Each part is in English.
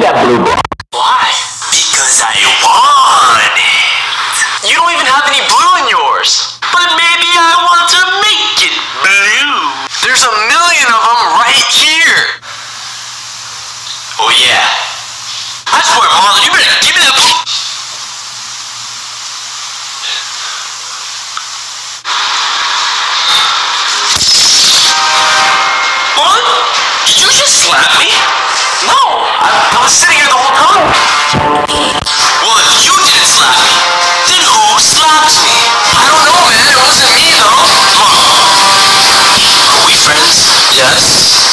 blue ball. Why? Because I want it. You don't even have any blue in yours. But maybe I want to make it blue. There's a million of them right here. Oh yeah. I swear, Marlon, you better give me that blue. What? Did you just slap me? No, was sitting here the whole time. Well, if you didn't slap me, then who slapped me? I don't know, man. It wasn't me, though. Are we friends? Yes.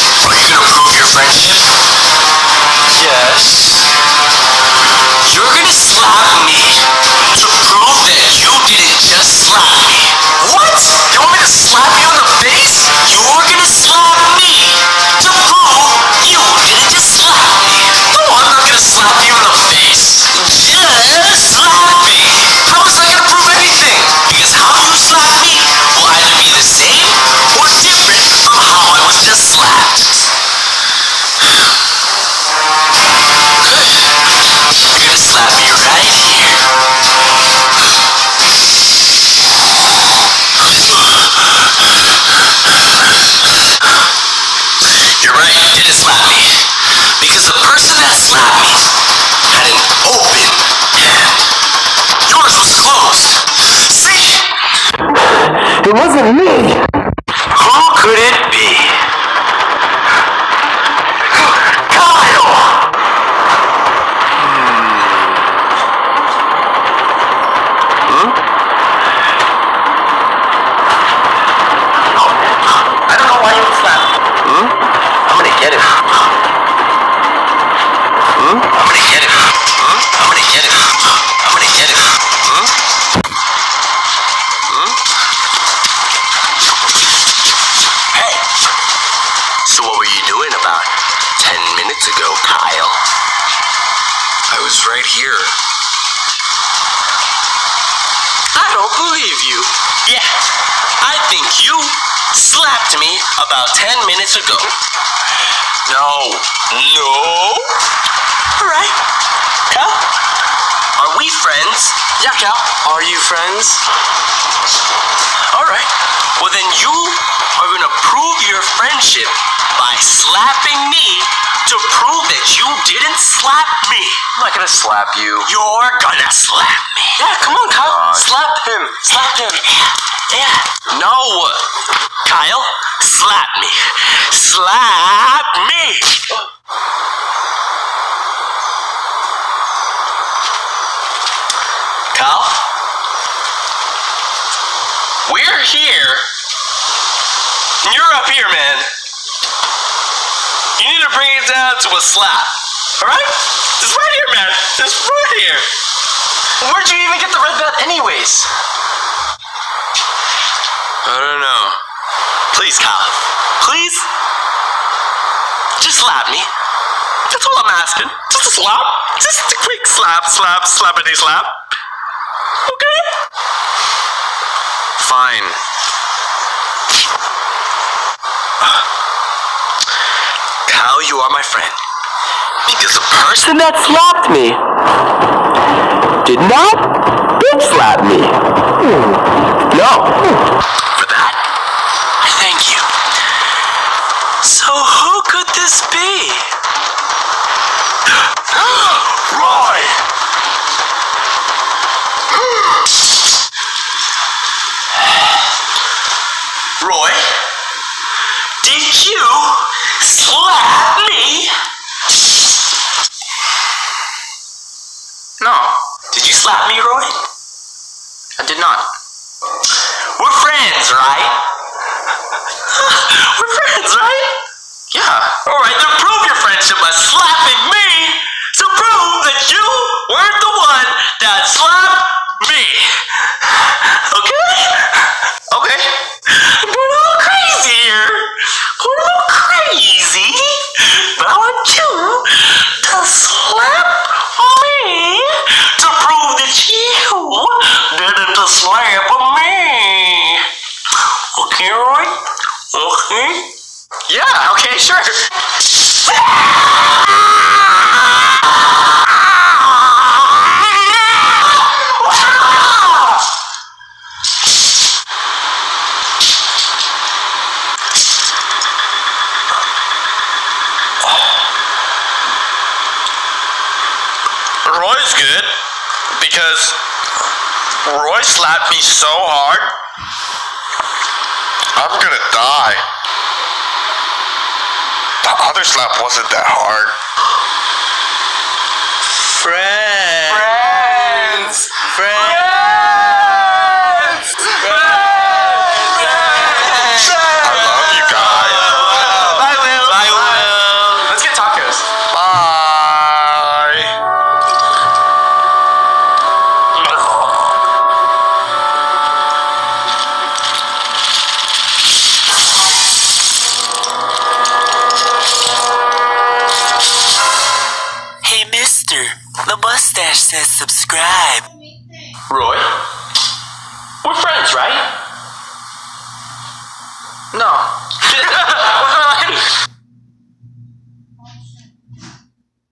You're right, you didn't slap me. Because the person that slapped me had an open hand. Yours was closed. See? It wasn't me. Who could it right. I don't believe you. Yeah, I think you slapped me about 10 minutes ago. No. No? Alright. Cal, are we friends? Yeah, Cal. Are you friends? Alright. Well, then you are gonna prove your friendship by slapping me to prove that you didn't slap me. I'm not gonna slap you. You're gonna slap me. Yeah, come on, Kyle. God. Slap him. Slap him. Yeah. No. Kyle, slap me. Slap me. Kyle, we're here. You're up here, man. You need to bring it down to a slap. Alright? Just right here, man. Just right here. Where'd you even get the red bat, anyways? I don't know. Please, Kyle. Please. Just slap me. That's all I'm asking. Just a slap. Just a quick slap, slap, slappity slap. Okay? Fine. Kyle, you are my friend. Because the person person that slapped me did not bitch slap me. No. for that, I thank you. So who could this be? You slap me? No, Did you slap me, Roy? I did not. We're friends, right? We're friends, right? Yeah. Alright, then prove your friendship by slapping me to prove that you weren't the one that slapped me. Hmm? Yeah, okay, sure. Roy's good because Roy slapped me so hard. I'm gonna die. The other slap wasn't that hard. Friends. Friends. I says subscribe. Roy? We're friends, right? No.